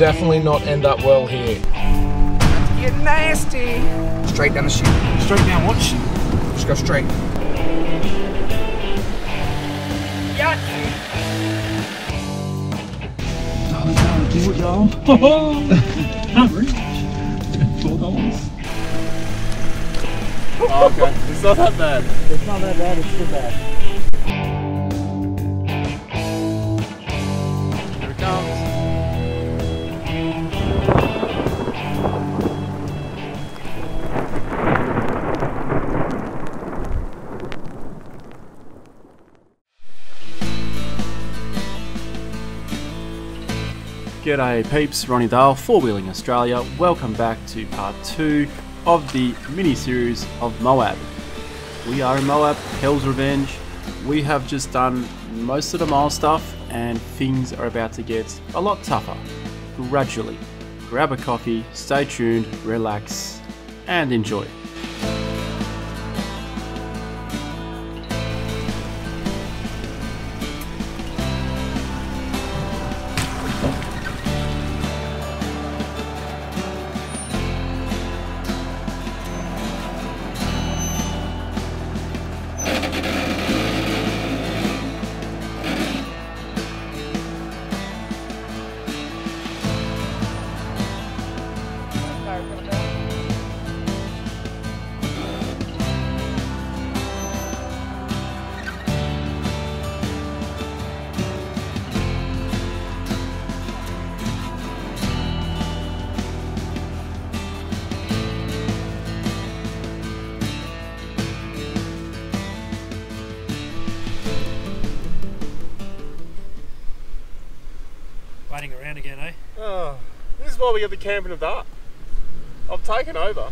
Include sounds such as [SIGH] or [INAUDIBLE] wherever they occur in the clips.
Steaks will definitely not end up well here. Get nasty. Straight down the chute. Straight down what chute? Just go straight. Do it, y'all. Can't reach. Four dollars. Oh, okay. It's not that bad. It's not that bad, it's too bad. G'day peeps, Ronny Dahl, Four Wheeling Australia. Welcome back to part two of the mini series of Moab. We are in Moab, Hell's Revenge. We have just done most of the mile stuff and things are about to get a lot tougher. Gradually. Grab a coffee, stay tuned, relax, and enjoy. Again, eh? Oh, this is why we get the camping of that. I've taken over.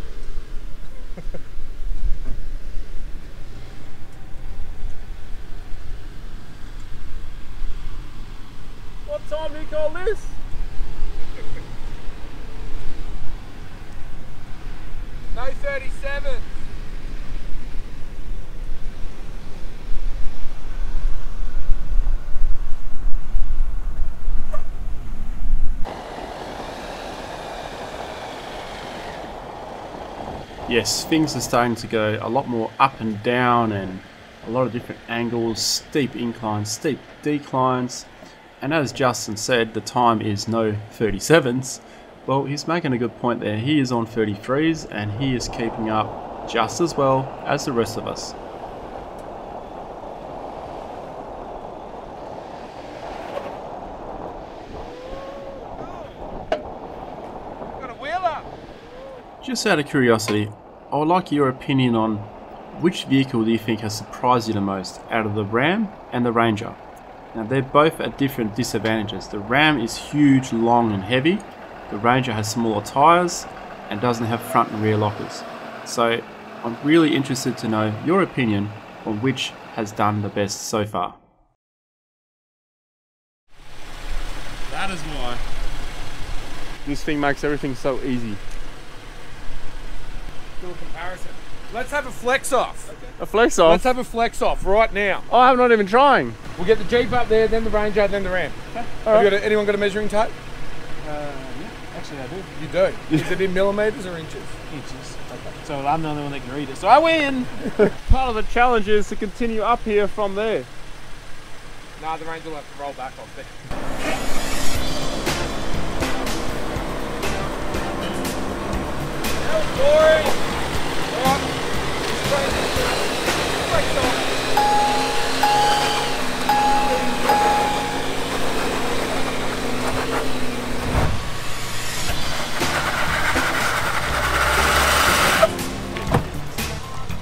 what time do you call this? No 37. Yes, things are starting to go a lot more up and down and a lot of different angles, steep inclines, steep declines. And as Justin said, the time is no 37s. Well, he's making a good point there. He is on 33s and he is keeping up just as well as the rest of us. Got a wheeler. Just out of curiosity, I would like your opinion on which vehicle do you think has surprised you the most out of the Ram and the Ranger? Now they're both at different disadvantages. The Ram is huge, long and heavy. The Ranger has smaller tyres and doesn't have front and rear lockers. So I'm really interested to know your opinion on which has done the best so far. That is why. This thing makes everything so easy. Do a comparison. Let's have a flex off. A flex off? Let's have a flex off right now. Oh, I'm not even trying. We'll get the Jeep up there, then the Ranger, then the Ram. Have you got a, anyone got a measuring tape? Uh, yeah, actually I do. You do. Is it in millimeters or inches? Inches. Okay. So I'm the only one that can read it. So I win! [LAUGHS] Part of the challenge is to continue up here from there. Nah, the Ranger will have to roll back off there.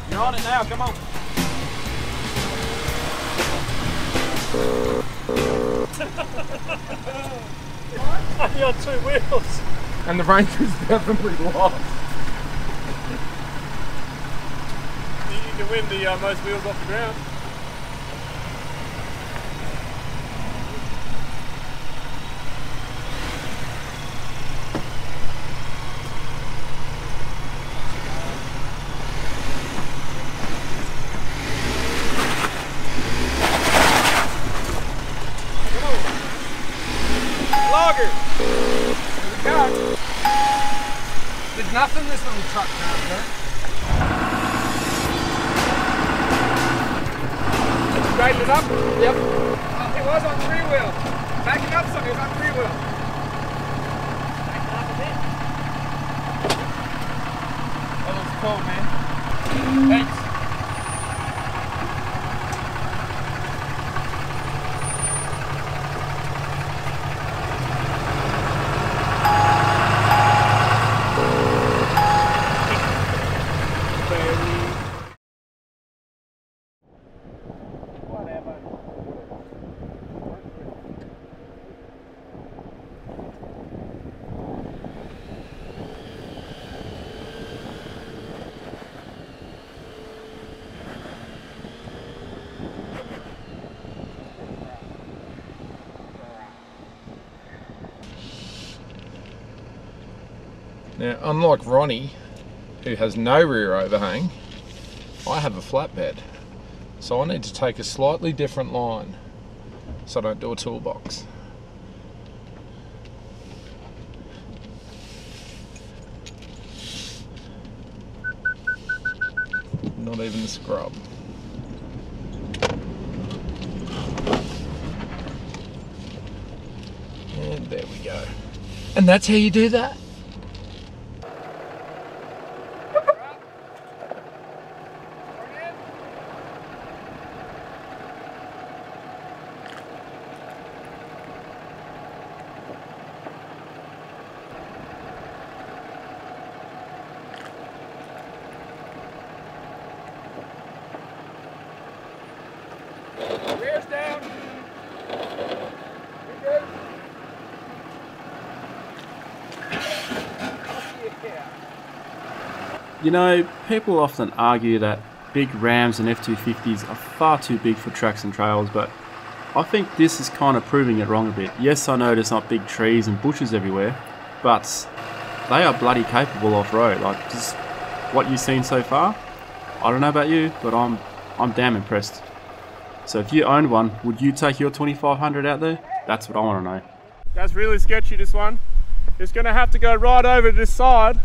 You're on it now, come on. [LAUGHS] You're on two wheels. And the Ranger's [LAUGHS] definitely lost. can win the uh, most wheels off the ground. Logger. There's nothing this little truck can't do. Now, unlike Ronny, who has no rear overhang, I have a flatbed. So I need to take a slightly different line so I don't do a toolbox. Not even a scrub. And there we go. And that's how you do that? Down. You good? You know, people often argue that big Rams and F250s are far too big for tracks and trails, but I think this is kind of proving it wrong a bit. Yes, I know there's not big trees and bushes everywhere, but they are bloody capable off-road. Like, just what you've seen so far, I don't know about you, but I'm I'm damn impressed. So if you owned one, would you take your 2500 out there? That's what I want to know. That's really sketchy, this one. It's going to have to go right over to this side.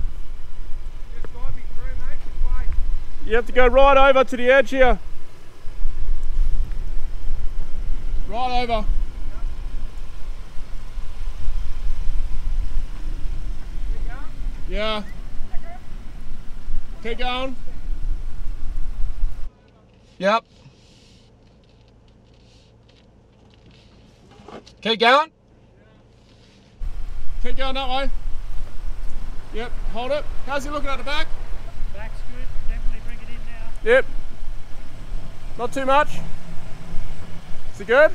You have to go right over to the edge here. Right over. Yeah. Keep going. Yep. Keep going. Keep going that way. Yep, hold it. How's he looking at the back? Back's good. Definitely bring it in now. Yep. Not too much. Is it good?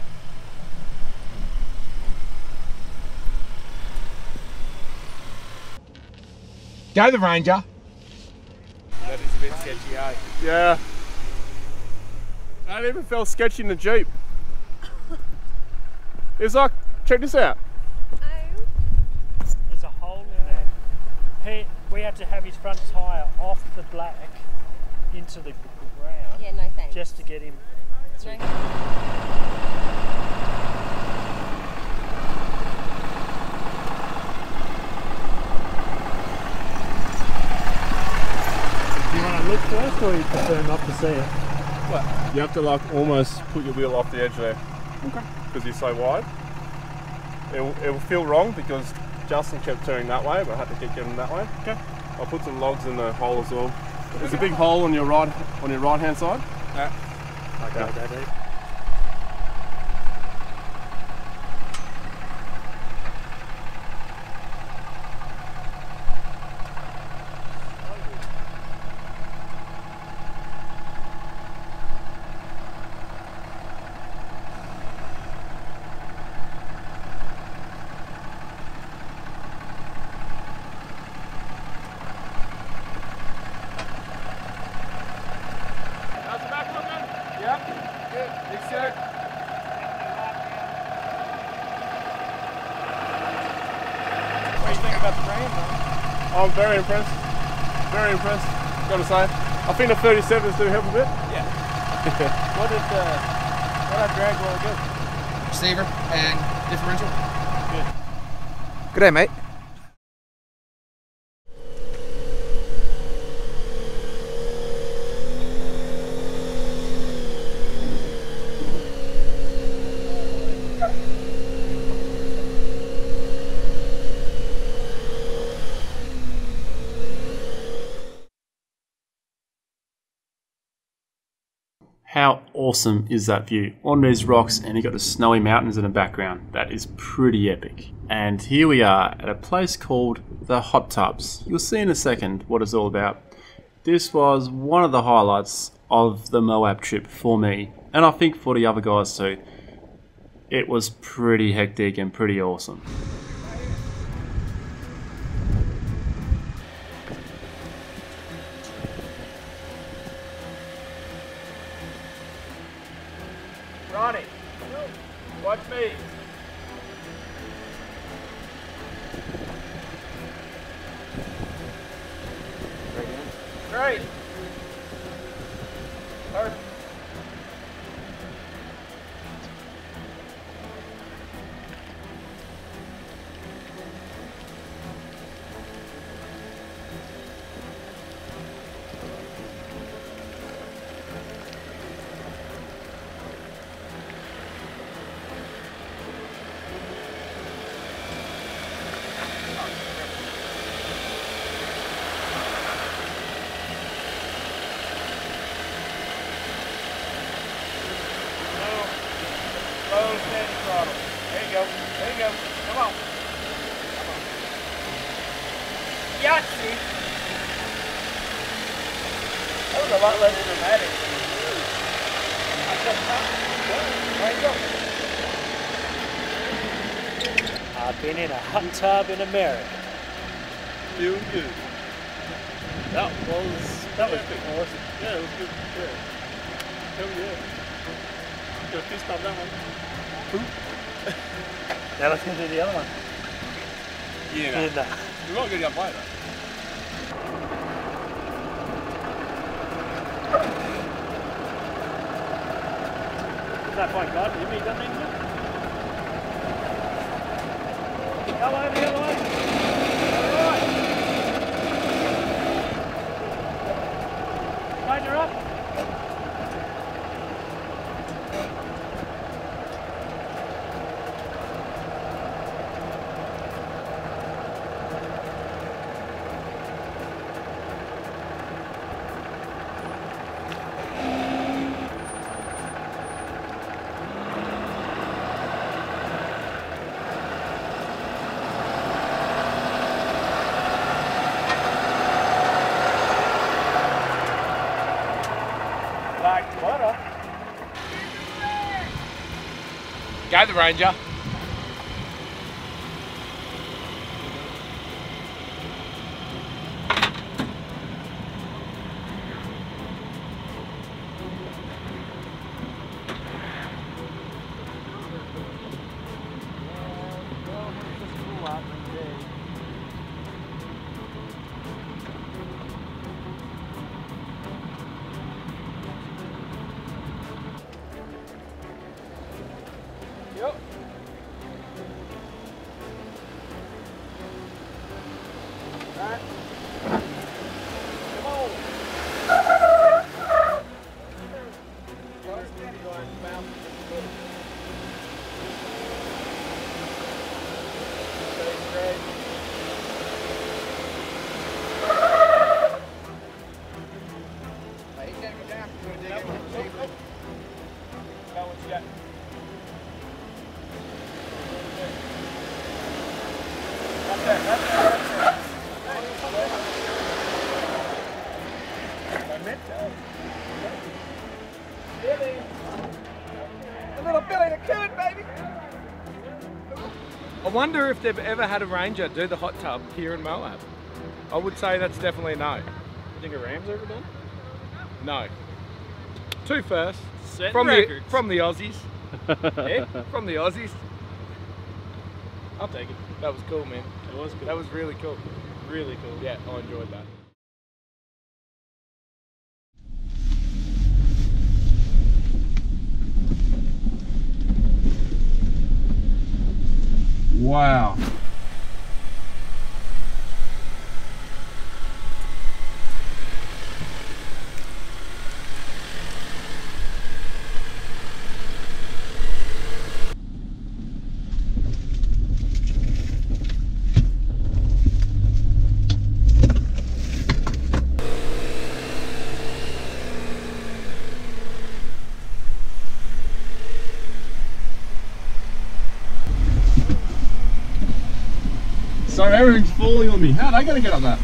Go the Ranger. That is a bit sketchy, eh? Yeah. That even felt sketchy in the Jeep. It's like, check this out. There's a hole in there. He, we had to have his front tyre off the black into the ground Yeah, no thanks. just to get him. No. Do you to look first or you prefer not to see it? You have to like almost put your wheel off the edge there. Okay. Because he's so wide. It will, it will feel wrong because Justin kept turning that way, but I had to keep getting that way. Okay. I'll put some logs in the hole as well. There's a big hole on your right on your right hand side. Yeah. Okay. That deep. How's the back looking? Yep. Good. Big set. What do you think about the brand, though? I'm very impressed. Very impressed. Got to say, I think the 37s do help a bit. Yeah. [LAUGHS] what did uh, what did drag roll do? Receiver and differential. Good. Good day, mate. How awesome is that view? On these rocks and you got the snowy mountains in the background. That is pretty epic. And here we are at a place called the Hot Tubs. You'll see in a second what it's all about. This was one of the highlights of the Moab trip for me, and I think for the other guys too. It was pretty hectic and pretty awesome. Great. Perfect. Slow, steady throttle. There you go. There you go. Come on. Come on. Yahtzee. That was a lot less dramatic. I said, There you go. I've been in a hot tub in America. Feeling good. That was that was good. Awesome. Yeah, it was good. Yeah. Hell yeah. Got a fist that one. [LAUGHS] Now let's go do the other one. Yeah. In the, We're not gonna get by though. that fine, God? You done anything? Go over the other way. Alright. Tighten her up. Like butter. Go the Ranger. Wonder if they've ever had a Ranger do the hot tub here in Moab. I would say that's definitely a no. You think a Ram's ever done? No. Two first. Set from records. the from the Aussies. [LAUGHS] yeah, from the Aussies. I'll take it. That was cool, man. It was good. That was really cool. really cool. Yeah, I enjoyed that. Wow. On me. How'd I gonna get on that?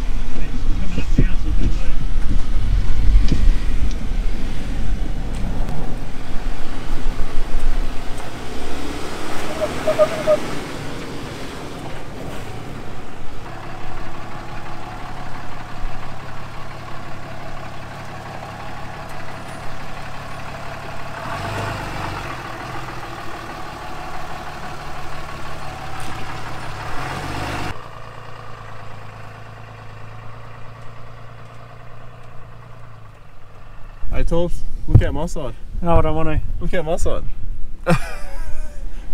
Look at my side. No, I don't want to. Look at my side.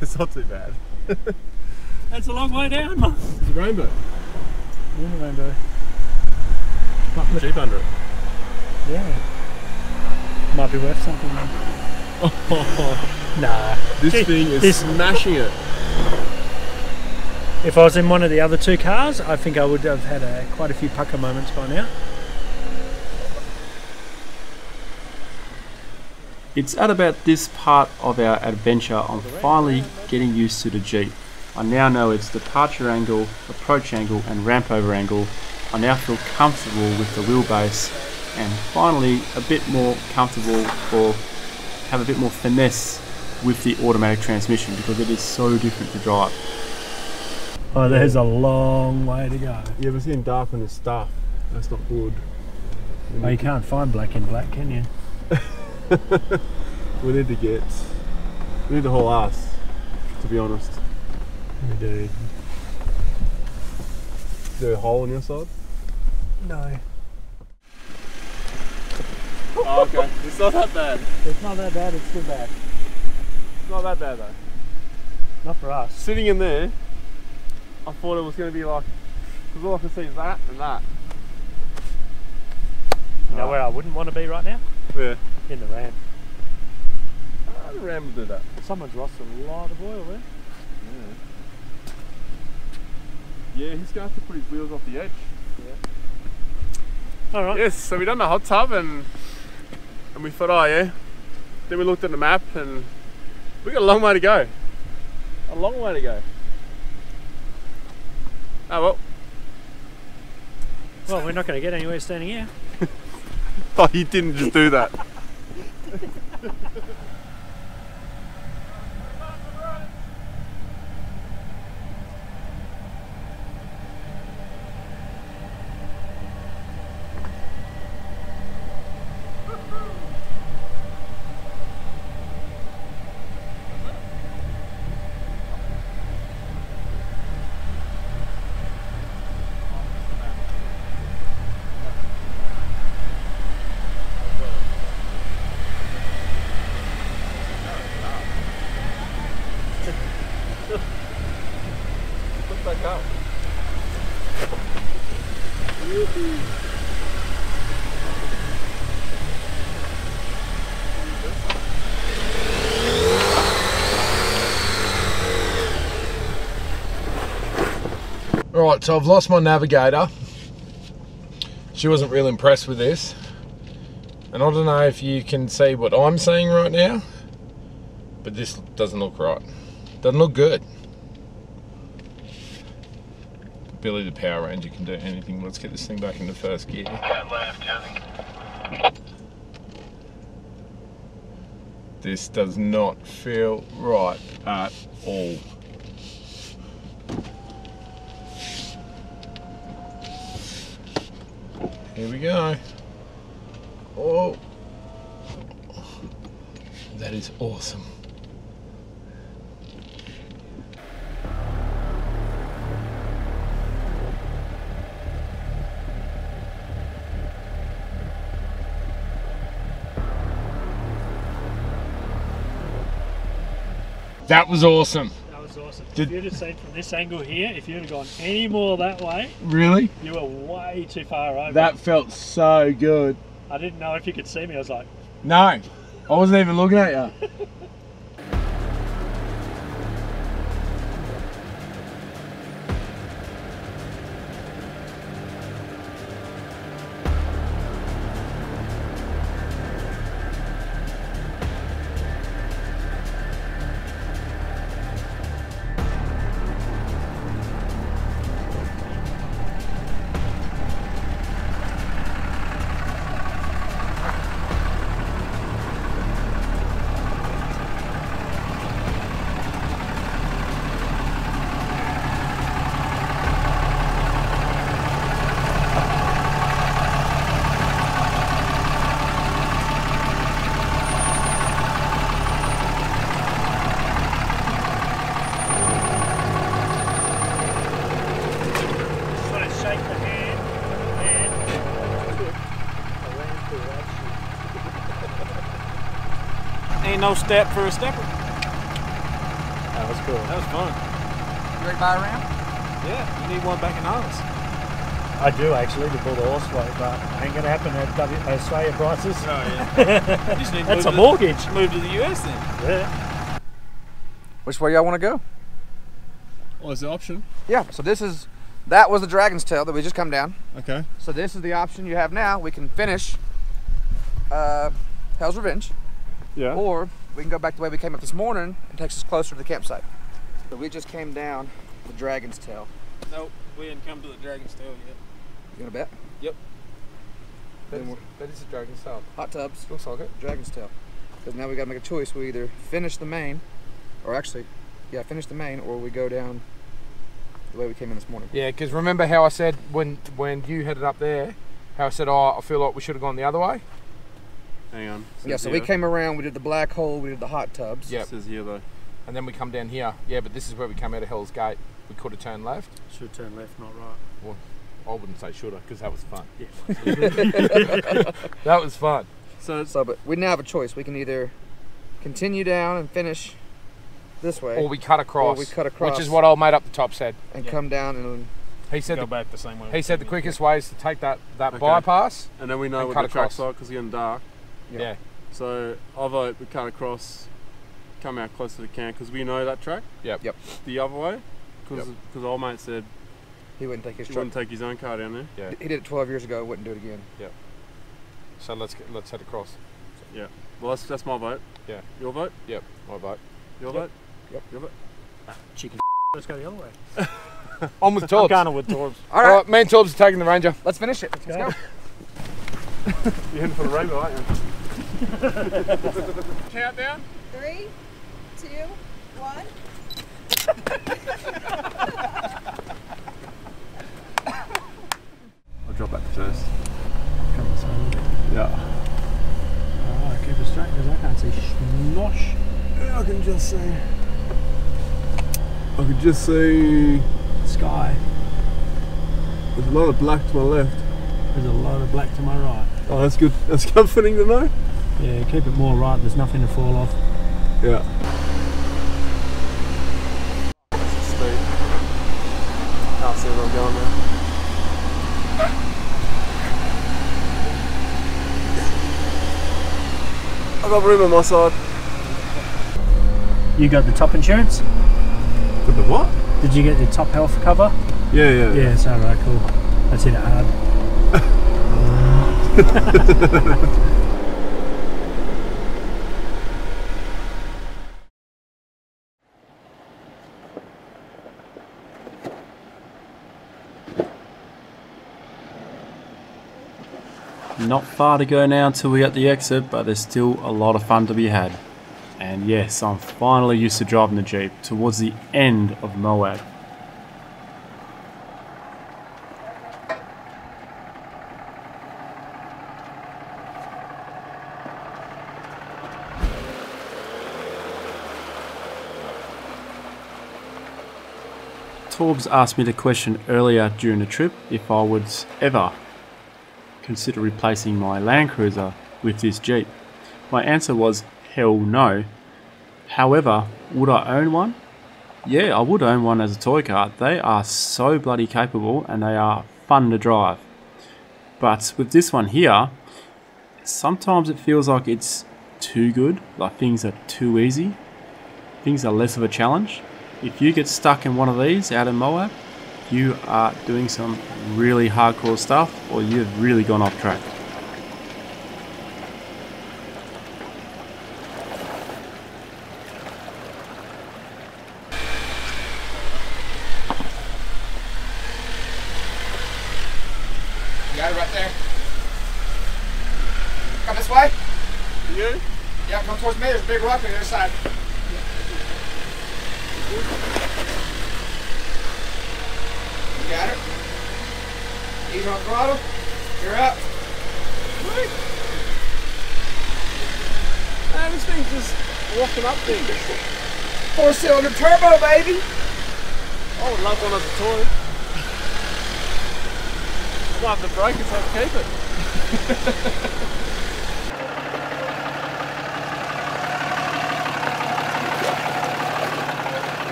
it's not too bad. That's a long way down, man. It's a rainbow. Yeah, rainbow. Jeep under it. Yeah. Might be worth something then. [LAUGHS] Nah. this Gee, thing is this- smashing it. If I was in one of the other two cars, I think I would have had a, quite a few pucker moments by now. It's at about this part of our adventure I'm finally getting used to the Jeep. I now know its departure angle, approach angle and ramp over angle. I now feel comfortable with the wheelbase and finally a bit more comfortable or have a bit more finesse with the automatic transmission because it is so different to drive. Oh, there's a long way to go. You but it's getting dark on this stuff. That's not good. Oh, you can't find black in black, can you? [LAUGHS] [LAUGHS] We need to get. We need the whole ass, to be honest. We do. Is there a hole on your side? No. Oh, okay. It's not that bad. It's not that bad, it's still bad. It's not that bad though. Not for us. Sitting in there, I thought it was going to be like. Because all I can see is that and that. You know where I wouldn't want to be right now? Yeah. In the Ram. I ah, the Ram would do that. Someone's lost a lot of oil there. Yeah, he's going to have to put his wheels off the edge. Yeah. Alright. Yes, so we done the hot tub and and we thought, oh yeah. Then we looked at the map and we got a long way to go. A long way to go. Oh well. Well, we're not going to get anywhere standing here. [LAUGHS] Oh, you didn't just do that. Look back up. So I've lost my navigator. She wasn't real impressed with this. And I don't know if you can see what I'm seeing right now, but this doesn't look right. Doesn't look good. Billy the Power Ranger can do anything. Let's get this thing back into first gear. This does not feel right at all. Here we go. Oh. That is awesome. That was awesome. That was awesome. Did- if you'd have seen from this angle here, if you'd have gone any more that way, Really? you were way too far over. That felt so good. I didn't know if you could see me. I was like, No, I wasn't even looking at you. [LAUGHS] no step for a stepper. That was cool. That was fun. You ready to buy a ram? Yeah, you need one back in Hollis. I do actually to pull the horse weight, but ain't gonna happen at w- Australia prices. Oh yeah. [LAUGHS] You just need to That's a to- mortgage. Move to the US then. Yeah. Which way y'all want to go? Well, is the option? Yeah. So this is that was the dragon's tail that we just come down. Okay. So this is the option you have now. We can finish uh, Hell's Revenge, Yeah. or we can go back the way we came up this morning and takes us closer to the campsite. So we just came down the dragon's tail. Nope, we didn't come to the Dragon's Tail yet. You gonna bet? Yep. Then we're- That is a dragon's tail. Hot tubs, Looks like it. dragon's tail. Because now we gotta make a choice. We either finish the main, or actually, yeah, finish the main, or we go down the way we came in this morning. Yeah, because remember how I said when when you headed up there, how I said, oh, I feel like we should have gone the other way. Hang on. Yeah, so we came around, we did the black hole, we did the hot tubs. Yeah. It says here though. And then we come down here. Yeah, but this is where we come out of Hell's Gate. We could have turned left. Should turn left, not right. Well, I wouldn't say shoulda, because that was fun. Yeah. [LAUGHS] That was fun. So So, but we now have a choice. We can either continue down and finish this way, Or we cut across. we cut across. Which is what old mate up the top said. and Yeah. come down and He said Go the, back the same way. he said the quickest way is to take that, that Okay. bypass. and then we know And what cut the track's across. like because it's getting dark. Yeah. Yeah. So I vote we cut across, come out closer to camp because we know that track. Yep. Yep. The other way, because because old mate said he wouldn't take his he truck. wouldn't take his own car down there. Yeah. He did it 12 years ago. Wouldn't do it again. Yeah. So let's get, let's head across. Yeah. Well, that's that's my vote. Yeah. Your vote. Yep. My vote. Your Yep. vote. Yep. Your vote. Chicken. [LAUGHS] Let's go the other way. [LAUGHS] On with Torbs. I'm going with Torbs. All All right, right, me and Torbs are taking the Ranger. let's finish it. Let's Go. go. [LAUGHS] You're heading for the rainbow, aren't you? [LAUGHS] Countdown. Three, two, one. I'll drop back first. Yeah. Oh, Alright, keep it straight because I can't see schnosh. I can just see. I can just see. Sky. There's a lot of black to my left. There's a lot of black to my right. Oh, that's good. That's comforting to know. Yeah, keep it more right. There's nothing to fall off. Yeah. Steep. Can't see where I'm going now. I've got room on my side. You got the top insurance? With the what? Did you get the top health cover? Yeah, yeah. Yeah, it's alright, cool. That's hit it hard. [LAUGHS] [LAUGHS] Not far to go now until we get the exit, but there's still a lot of fun to be had. And yes, I'm finally used to driving the Jeep towards the end of Moab. Torbs asked me the question earlier during the trip if I would ever consider replacing my Land Cruiser with this Jeep. My answer was hell no. However, would I own one? Yeah, I would own one as a toy car. They are so bloody capable and they are fun to drive. But with this one here, sometimes it feels like it's too good, like things are too easy. Things are less of a challenge. If you get stuck in one of these out in Moab, you are doing some really hardcore stuff or you've really gone off track. You got it right there. Come this way. You? Yeah, come towards me. There's a big rock on the other side. Got it. Ease on throttle. You're up. Man, this thing's just walking up things. Four cylinder turbo, baby. I would love one as a toy. I might have to break so I keep it. [LAUGHS]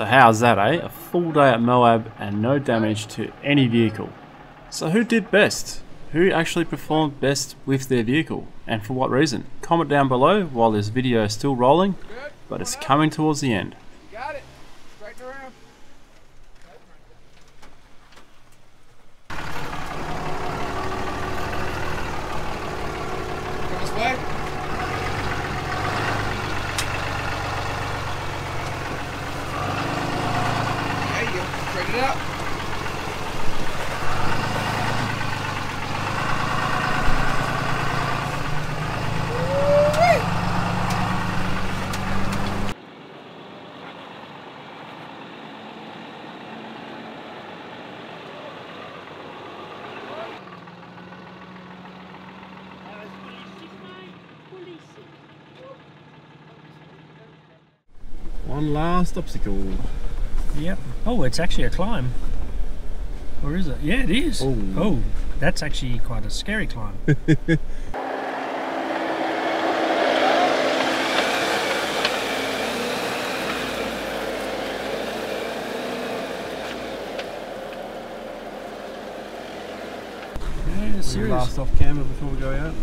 So how's that, eh? A full day at Moab and no damage to any vehicle. So who did best? Who actually performed best with their vehicle? And for what reason? Comment down below while this video is still rolling, but it's coming towards the end. Got it. Straighten around. Come this way. There you go. Straighten it out. One last obstacle. Yep. Oh, it's actually a climb. Or is it? Yeah, it is. Oh. oh that's actually quite a scary climb. [LAUGHS] Serious. Last off camber before we go out.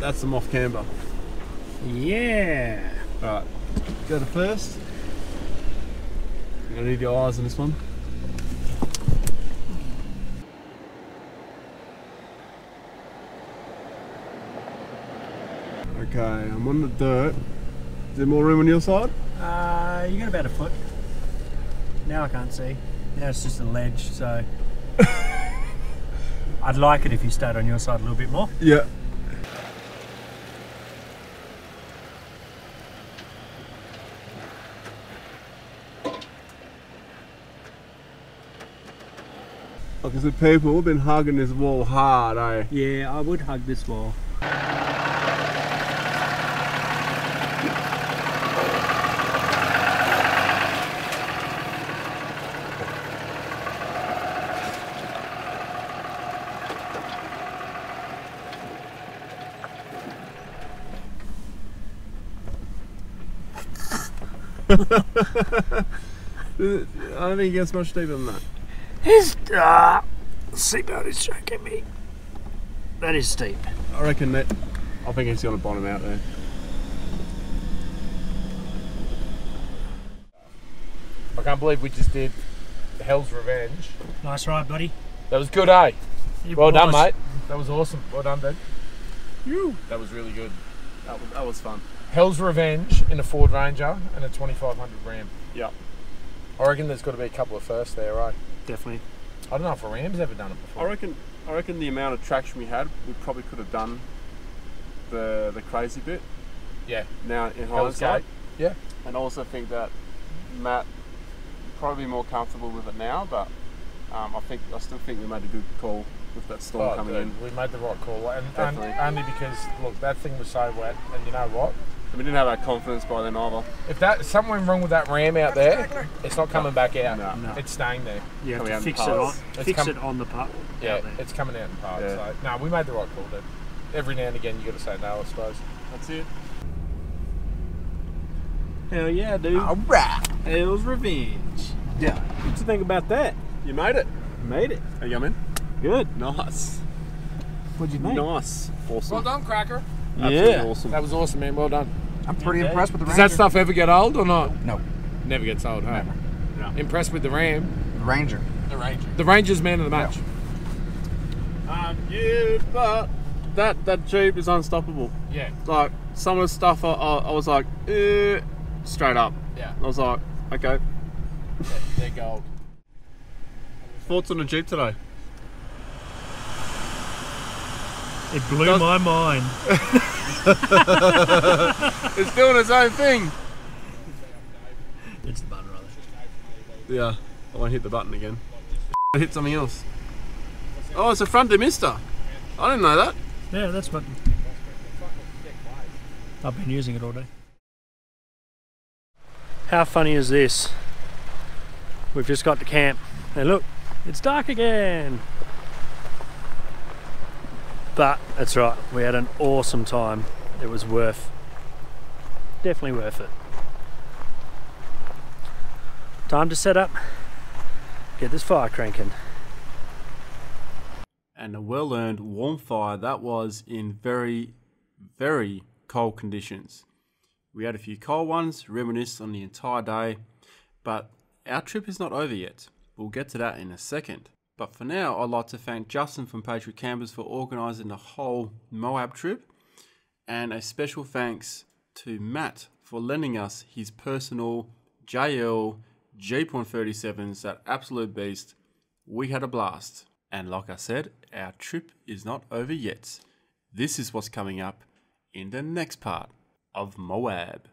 That's the off camber. Yeah. Alright, go to first. I'm gonna need your eyes on this one. Okay, I'm on the dirt. Is there more room on your side? Uh, you got about a foot. Now I can't see. Now it's just a ledge, so. [LAUGHS] I'd like it if you stayed on your side a little bit more. Yeah. I said, people have been hugging this wall hard, eh? Yeah, I would hug this wall. [LAUGHS] I don't think it gets much deeper than that. His uh, seatbelt is choking me. That is steep. I reckon that. I think he's gonna bottom out there. I can't believe we just did Hell's Revenge. Nice ride, buddy. That was good, eh? It Well done, mate. That was awesome. Well done, dude. That was really good. That was, that was fun. Hell's Revenge in a Ford Ranger and a 2500 Ram. Yep. I reckon there's got to be a couple of firsts there, right? Definitely. I don't know if a Ram's ever done it before. I before. reckon. I reckon the amount of traction we had, we probably could have done the the crazy bit. Yeah. Now in Hell's hindsight. Gate. Yeah. And I also think that Matt probably more comfortable with it now, but um, I think I still think we made a good call with that storm Oh, coming dude, in. we made the right call, and, and only because look, that thing was so wet, and you know what? And we didn't have that confidence by then either. If that something went wrong with that Ram out there, it's not coming back out. No. No. It's staying there. Yeah, have Coming to fix it on. It's fix come- it on the part. Yeah, out there. it's coming out in parts. Yeah. So no, we made the right call, dude. Every now and again, you got to say no, I suppose. That's it. Hell yeah, dude. Alright. Hell's Revenge. Yeah. What you think about that? You made it. Made it. How you coming? Good. Nice. What'd you think? Nice. Awesome. Well done, Cracker. Absolutely Yeah. awesome. That was awesome, man. Well done. I'm pretty impressed with the Does Ranger. that stuff ever get old or not? No. Never gets old, huh? Never. No. Impressed with the Ram. The Ranger. The Ranger. The Ranger's man of the match. Um, yeah, but that that Jeep is unstoppable. Yeah. Like some of the stuff, I, I, I was like, eh, straight up. Yeah. I was like, okay. They're gold. Thoughts on the Jeep today? It blew Does- my mind. [LAUGHS] It's doing its own thing. It's the button, rather. Yeah, I won't hit the button again. I hit something else. Oh, it's a front demister. I didn't know that. Yeah, that's what. I've been using it all day. How funny is this? We've just got to camp, and look, it's dark again. But that's right, we had an awesome time. It was worth, definitely worth it. Time to set up, get this fire cranking. and a well earned warm fire that was in very, very cold conditions. We had a few cold ones, reminisced on the entire day, but our trip is not over yet. We'll get to that in a second. But for now, I'd like to thank Justin from Patriot Campers for organising the whole Moab trip, and a special thanks to Matt for lending us his personal JL G.37s, that absolute beast. We had a blast. And like I said, our trip is not over yet. This is what's coming up in the next part of Moab.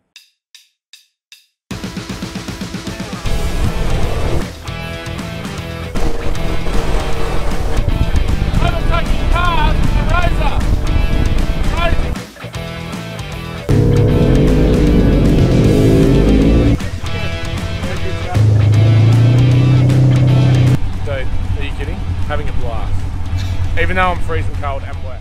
Having a blast. Even though I'm freezing cold and wet.